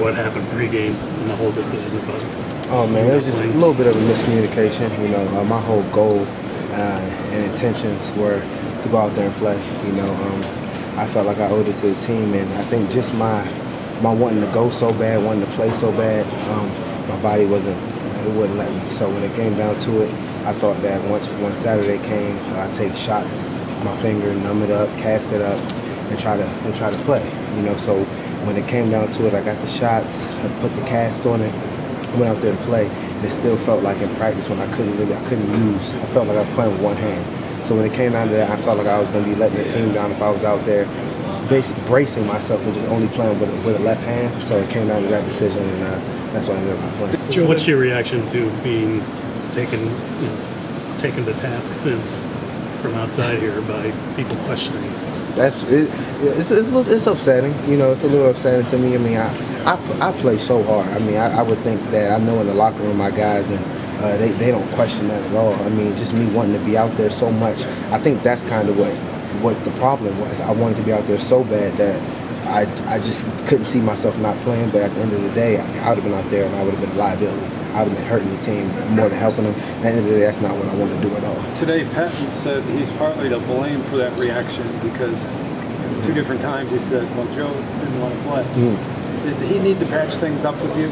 What happened pregame and the whole decision about Oh man, it was just a little bit of a miscommunication. You know, uh, my whole goal uh, and intentions were to go out there and play. You know, um, I felt like I owed it to the team, and I think just my my wanting to go so bad, wanting to play so bad, um, my body wasn't it wouldn't let me. So when it came down to it, I thought that once once Saturday came, I take shots, my finger, numb it up, cast it up, and try to and try to play. You know, so when it came down to it, I got the shots, I put the cast on it, went out there to play. And it still felt like in practice when I couldn't really, I couldn't use. I felt like I was playing with one hand. So when it came down to that, I felt like I was going to be letting the team down if I was out there, basically bracing myself and just only playing with a, with a left hand. So it came down to that decision, and uh, that's why I ended up playing. Joe, what's your reaction to being taken, you know, taken to task since from outside here by people questioning? That's it, it's, it's, it's upsetting. You know, it's a little upsetting to me. I mean, I I, I play so hard. I mean, I, I would think that I know in the locker room my guys and uh, they, they don't question that at all. I mean, just me wanting to be out there so much. I think that's kind of what what the problem was. I wanted to be out there so bad that I, I just couldn't see myself not playing. But at the end of the day, I, I would have been out there and I would have been liability. I would have been hurting the team more than helping them. At the end of the day, that's not what I want to do at all. Today, Pettine said he's partly to blame for that reaction because two different times he said, well, Joe didn't want to play. Mm. Did he need to patch things up with you?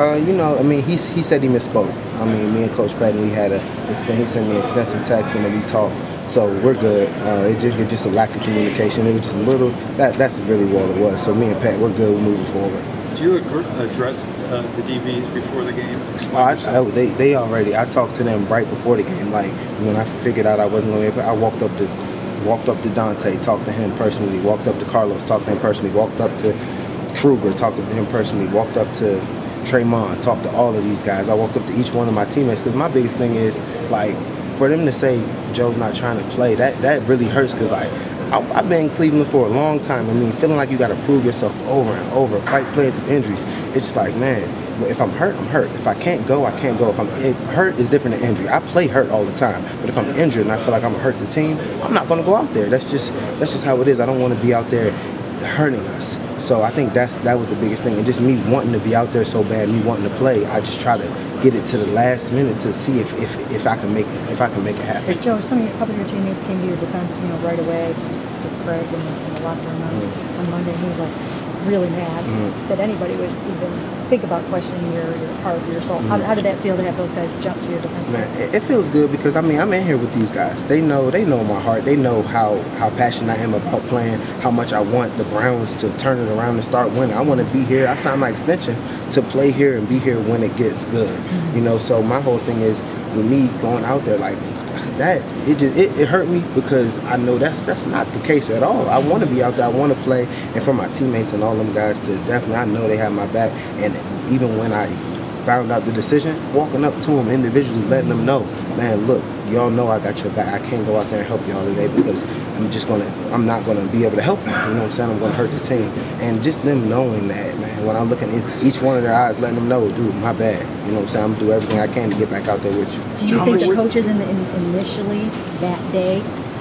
Uh, you know, I mean, he, he said he misspoke. I mean, me and Coach Pettine, we had a, he sent me an extensive text and then we talked. So we're good. Uh, it just, it just a lack of communication. It was just a little, that, that's really all it was. So me and Pat, we're good. We're moving forward. Did you address uh, the DBs before the game? Oh, I, I, they, they already, I talked to them right before the game. Like, when I figured out I wasn't going to I walked up to walked up to Donte, talked to him personally, walked up to Karlos, talked to him personally, walked up to Kruger, talked to him personally, walked up to Tramon, talked to all of these guys. I walked up to each one of my teammates because my biggest thing is like for them to say Joe's not trying to play, that that really hurts because like I, have been in Cleveland for a long time. I mean, feeling like you got to prove yourself over and over, fight playing through injuries. It's just like, man, if I'm hurt, I'm hurt. If I can't go, I can't go. If I'm hurt is different than injury. I play hurt all the time, but if I'm injured and I feel like I'm gonna hurt the team, I'm not gonna go out there. That's just that's just how it is. I don't want to be out there hurting us. So I think that's that was the biggest thing, and just me wanting to be out there so bad, me wanting to play. I just try to get it to the last minute to see if, if, if I can make it, if I can make it happen. Hey Joe, some of your, a couple of your teammates came to your defense, you know, right away to, to Craig in the, in the locker room on, mm. on Monday. He was like, really mad mm. that anybody would even think about questioning your, your heart, your soul. Mm. How, how, did that feel to have those guys jump to your defense? Man, it, it, feels good because I mean I'm in here with these guys. They know they know my heart. They know how how passionate I am about playing. How much I want the Browns to turn it around and start winning. I want to be here. I signed my extension to play here and be here when it gets good. You know, so my whole thing is with me going out there like that it just it, it, hurt me because I know that's that's not the case at all. I want to be out there. I want to play, and for my teammates and all them guys to definitely, I know they have my back. And even when I found out the decision, walking up to them individually, letting them know, man, look, y'all know I got your back. I can't go out there and help y'all today because I'm just gonna, I'm not gonna be able to help you. You know what I'm saying? I'm gonna hurt the team. And just them knowing that, man, when I'm looking in each one of their eyes, letting them know, dude, my bad. You know what I'm saying? I'm gonna do everything I can to get back out there with you. Do you think the coaches in the, in, initially that day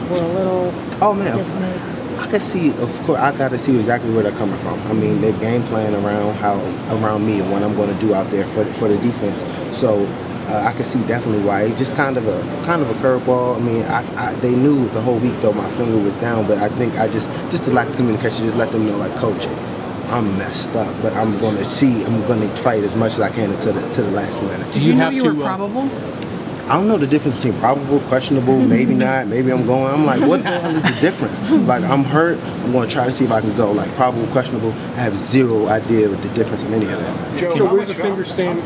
were a little oh man dismayed? I can see, of course, I got to see exactly where they're coming from. I mean, they're game plan around how around me and what I'm going to do out there for for the defense. So uh, I could see definitely why. It's just kind of a kind of a curveball. I mean, I, I, they knew the whole week though my finger was down, but I think I just just the lack of communication just let them know like, coach, I'm messed up, but I'm going to see. I'm going to fight as much as I can until the to the last minute. Did you, you know you were uh, probable? I don't know the difference between probable, questionable, maybe not, maybe I'm going. I'm like, what the hell is the difference? Like, I'm hurt. I'm going to try to see if I can go. Like, probable, questionable. I have zero idea what the difference in any of that. Joe, Joe where's the finger stand?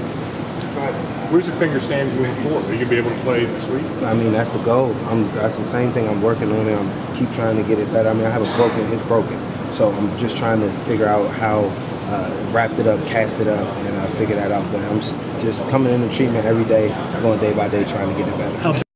Where's the finger stand moving forward? Are you gonna be able to play this week? I mean, that's the goal. I'm, that's the same thing. I'm working on it. I'm keep trying to get it better. I mean, I have it broken. It's broken. So I'm just trying to figure out how uh, wrapped it up, cast it up, and uh, figure that out. But I'm just coming into treatment every day, going day by day, trying to get it better.